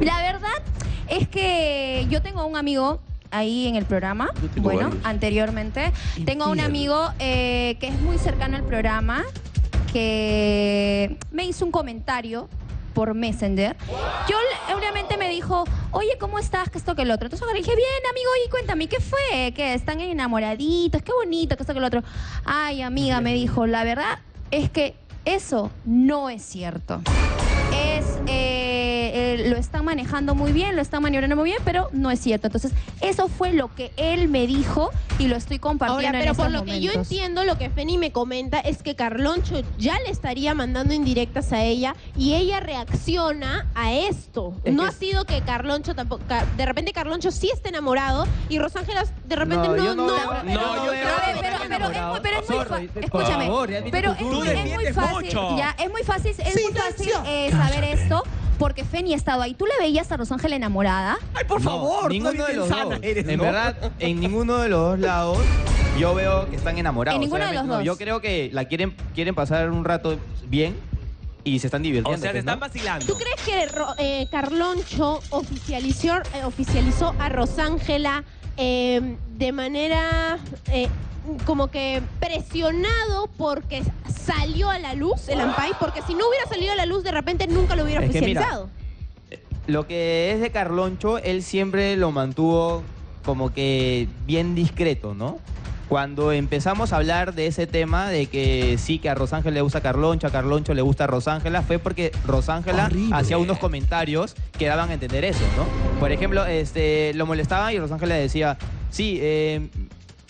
La verdad es que yo tengo un amigo ahí en el programa, bueno, varios. anteriormente. Tengo un amigo eh, que es muy cercano al programa, que me hizo un comentario por Messenger. Yo obviamente me dijo, oye, ¿cómo estás? Que esto, que el otro. Entonces le dije, bien, amigo, y cuéntame, ¿qué fue? Que están enamoraditos, qué bonito, que esto, que el otro. Ay, amiga, me dijo, la verdad es que eso no es cierto. Es, eh, eh, lo están manejando muy bien, lo están maniobrando muy bien, pero no es cierto. Entonces, eso fue lo que él me dijo y lo estoy compartiendo Ahora, en pero por estos lo que yo entiendo, lo que Feni me comenta es que Carloncho ya le estaría mandando indirectas a ella y ella reacciona a esto. Es no que ha sido que Carloncho tampoco. De repente Carloncho sí está enamorado y Rosángela de repente no. pero- no, yo pero- veo pero- que pero- están pero es muy- pero es escúchame, favor, pero muy fácil, ya, es muy fácil, es muy fácil eh, saber esto porque Feni ha estado ahí. ¿Tú le veías a Rosángela enamorada? Ay, por No, favor, ninguno de eres los dos. eres, en ¿no? verdad, en ninguno de los dos lados yo veo que están enamorados. En ninguno de los no, dos. Yo creo que la quieren, quieren pasar un rato bien y se están divirtiendo. O sea, te pues, están ¿no? vacilando. ¿Tú crees que Ro- eh, Carloncho oficializó, eh, oficializó a Rosángela eh, de manera eh, como que presionado porque salió a la luz el Ampay? Porque si no hubiera salido a la luz, de repente nunca lo hubiera Es que mira, oficializado. Lo que es de Carloncho, él siempre lo mantuvo como que bien discreto, ¿no? Cuando empezamos a hablar de ese tema de que sí, que a Rosángela le gusta Carloncho, a Carloncho le gusta Rosángela, fue porque Rosángela hacía unos comentarios que daban a entender eso, ¿no? Por ejemplo, este, lo molestaba y Rosángela decía, sí, eh,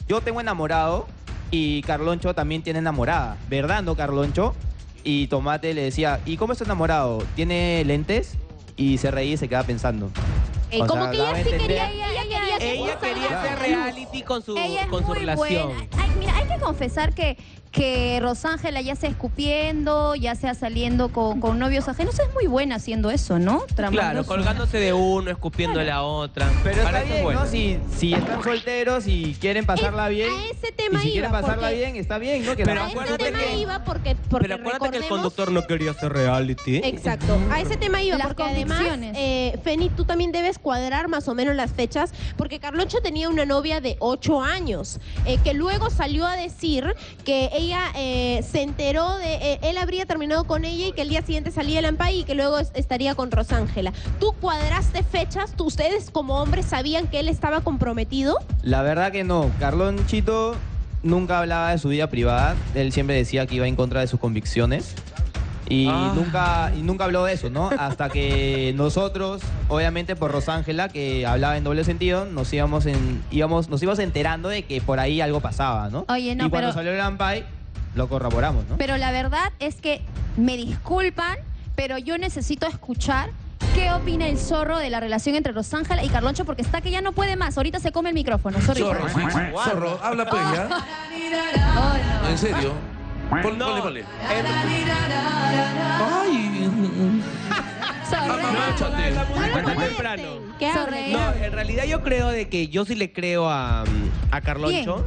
yo tengo enamorado y Carloncho también tiene enamorada, ¿verdad, no, Carloncho? Y Tomate le decía, ¿y cómo está enamorado? ¿Tiene lentes? Y se reía y se quedaba pensando. Como sea, que ella sí quería, ella, quería Ella Rosángela quería salga hacer a la luz. reality con su, Ella es con su muy relación. buena. Ay, mira, hay que confesar que, que Rosángela ya sea escupiendo, ya sea saliendo con, con novios ajenos, es muy buena haciendo eso, ¿no? Tramando Claro, su- colgándose de uno, escupiendo a la otra. Pero Para está eso es bien, bueno. ¿no? Si, si están solteros y quieren pasarla Es- bien. a ese tema y si quieren iba, pasarla porque- bien, está bien, ¿no? Que Pero la a ese acuérdate tema que- iba porque, porque Pero acuérdate que el recordemos- conductor no quería hacer reality. Exacto, a ese tema iba, Las porque además, convicciones. eh, Feni, tú también debes cuadrar más o menos las fechas, porque Carloncho tenía una novia de 8 años, eh, que luego salió a decir que ella eh, se enteró de, eh, él habría terminado con ella y que el día siguiente salía el Ampay y que luego es- estaría con Rosángela. ¿Tú cuadraste fechas? ¿Tú, ¿Ustedes como hombres sabían que él estaba comprometido? La verdad que no. Carlonchito nunca hablaba de su vida privada. Él siempre decía que iba en contra de sus convicciones. Y, Ah. nunca, y nunca habló de eso, ¿no? Hasta que nosotros, obviamente por Rosángela, que hablaba en doble sentido, nos íbamos, en, íbamos, nos íbamos enterando de que por ahí algo pasaba, ¿no? Oye, no, y cuando pero- salió el Ampay, lo corroboramos, ¿no? Pero la verdad es que me disculpan, pero yo necesito escuchar qué opina el zorro de la relación entre Rosángela y Carloncho, porque está que ya no puede más. Ahorita se come el micrófono. Sorry. Zorro, zorro, habla pues ya. Oh, no. En serio. Pon- No. Ponle, ponle. Ay. temprano. Que No, en realidad yo creo de que yo sí le creo a, a Carloncho.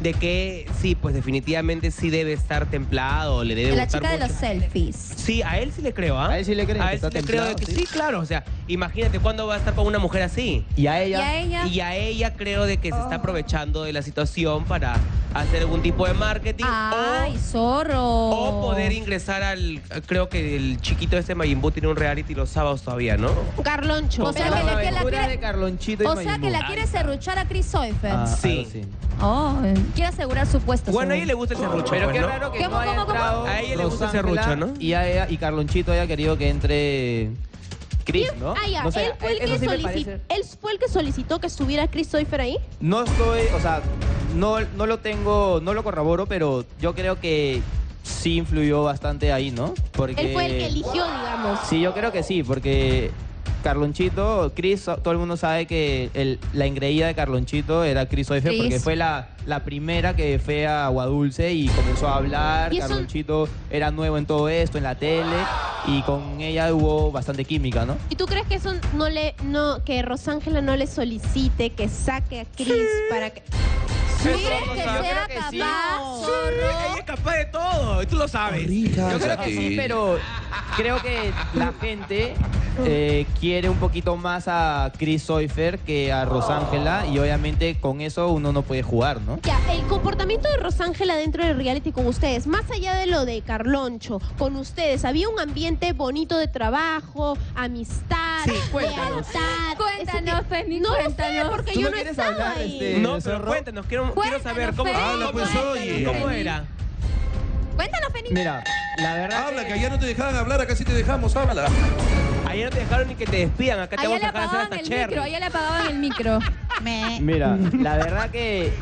De que sí, pues definitivamente sí debe estar templado, le debe La gustar chica de mucho. los selfies. Sí, a él sí le creo, ¿ah? A él sí le creen A que él está sí le creo de templado, que sí. sí, claro. O sea, imagínate cuándo va a estar con una mujer así. Y a Y ella. a ella. Y a ella creo de que se está aprovechando de la situación para hacer algún tipo de marketing Ay, o, zorro. O poder ingresar al... Creo que el chiquito este Mayimbu tiene un reality los sábados todavía, ¿no? Carloncho. O sea, pero- que la- que la aventuras quiere- de Carlonchito y O sea que la quiere serruchar a Chris Soifer. Ah, Sí. algo así. Oh, quiere asegurar su puesto. Bueno, a seguro. ella le gusta el serrucho, Pero pues, qué ¿no? raro que ¿Cómo, no haya cómo, cómo? entrado A ella le gusta ese Rosángela ¿no? Y, a ella, y Carlonchito haya querido que entre Chris, ¿no? Ah, ya, No sé, él, fue el eso que sí me solici- parece- él fue el que solicitó que estuviera Chris Soifer ahí. No estoy, o sea, no, no lo tengo, no lo corroboro, pero yo creo que sí influyó bastante ahí, ¿no? Porque... Él fue el que eligió, digamos. Sí, yo creo que sí, porque Carlonchito, Chris, todo el mundo sabe que el- la engreída de Carlonchito era Chris Chris. porque fue la, la primera que fue a Aguadulce y comenzó a hablar. Y Carlonchito era nuevo en todo esto, en la tele, y con ella hubo bastante química, ¿no? ¿Y tú crees que eso no le, no, que Rosángela no le solicite que saque a Chris para que. ¿Crees zorro, que sea que sí. capaz, Sí, zorro? ella es capaz de todo, y tú lo sabes. Yo creo que sí, pero creo que la gente eh, quiere un poquito más a Chris Soifer que a Rosángela y obviamente con eso uno no puede jugar, ¿no? Ya, el comportamiento de Rosángela dentro del reality con ustedes, más allá de lo de Carloncho, con ustedes, ¿había un ambiente bonito de trabajo, amistad, Sí, cuéntanos. lealtad? Cuéntanos, ese- Penny, No lo sé, porque ¿Tú yo no no quieres estaba hablar, ahí. este, No, pero zorro? cuéntanos, quiero, quiero Cuéntanos, saber cómo, Fede. Habla, pues, cómo- oye. cómo era. Cuéntanos, Penny. Mira, la verdad Habla, que- que allá no te dejaban hablar, acá sí te dejamos, habla. Ayer no te dejaron ni que te despidan, acá te Allá vamos le a dejar hacer apagaban hasta el cherry. micro, allá le apagaban el micro. Me. Mira, la verdad que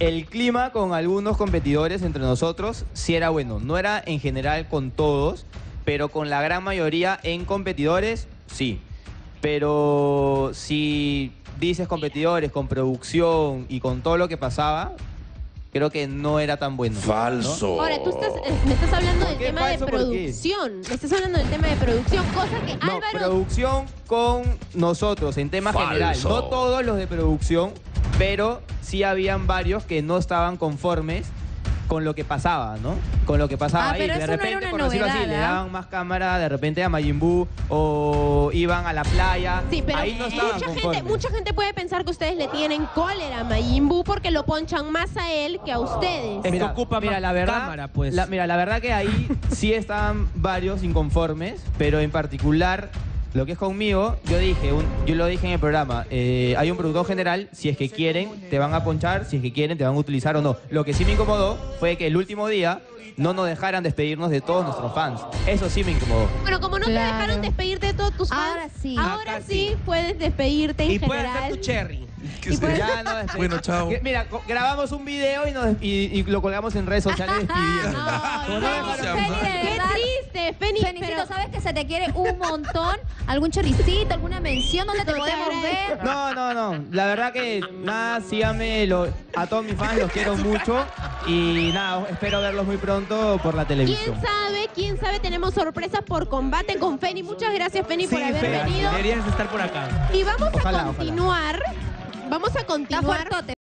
el clima con algunos competidores entre nosotros sí era bueno. No era en general con todos, pero con la gran mayoría en competidores sí. Pero si dices competidores con producción y con todo lo que pasaba, creo que no era tan bueno. ¿no? Falso. Ahora, tú estás, eh, me estás hablando ¿Por del tema de producción. Me estás hablando del tema de producción, cosa que No, Álvaro producción con nosotros en tema Falso. general. No todos los de producción, pero sí habían varios que no estaban conformes con lo que pasaba, ¿no? Con lo que pasaba Ah, ahí. pero de eso no era repente, una por decirlo así, novedad, le ¿ah? daban más cámara de repente a Majin Buu o iban a la playa. Sí, pero ahí no estaban mucha, gente, conformes. mucha gente puede pensar que ustedes le tienen cólera a Majin Buu porque lo ponchan más a él que a ustedes. Es que ocupa más la verdad, cámara, pues. la- mira, la verdad que ahí sí estaban varios inconformes, pero en particular lo que es conmigo, yo dije, un- yo lo dije en el programa, eh, hay un productor general, si es que quieren, te van a ponchar, si es que quieren, te van a utilizar o no. Lo que sí me incomodó fue que el último día no nos dejaran despedirnos de todos nuestros fans. Eso sí me incomodó. Bueno, como no te dejaron despedirte de todos tus fans, Ahora sí. ahora sí sí. puedes despedirte en Y puedes general. hacer tu cherry. ¿Qué se- Ya no despe- Bueno, chao. Mira, grabamos un video y, nos y- y lo colgamos en redes sociales despidiendo. No no, Qué triste, pero sabes que se te quiere un montón. ¿Algún choricito, alguna mención donde te podemos ver? No, no, no. La verdad que nada, síganme lo- a todos mis fans, los quiero mucho. Y nada, espero verlos muy pronto por la televisión. quién sabe, quién sabe, tenemos sorpresas por combate con Feni. Muchas gracias, Feni, por Sí, haber Fede, venido. Deberías estar por acá. Y vamos Ojalá, a ojalá. Vamos a continuar.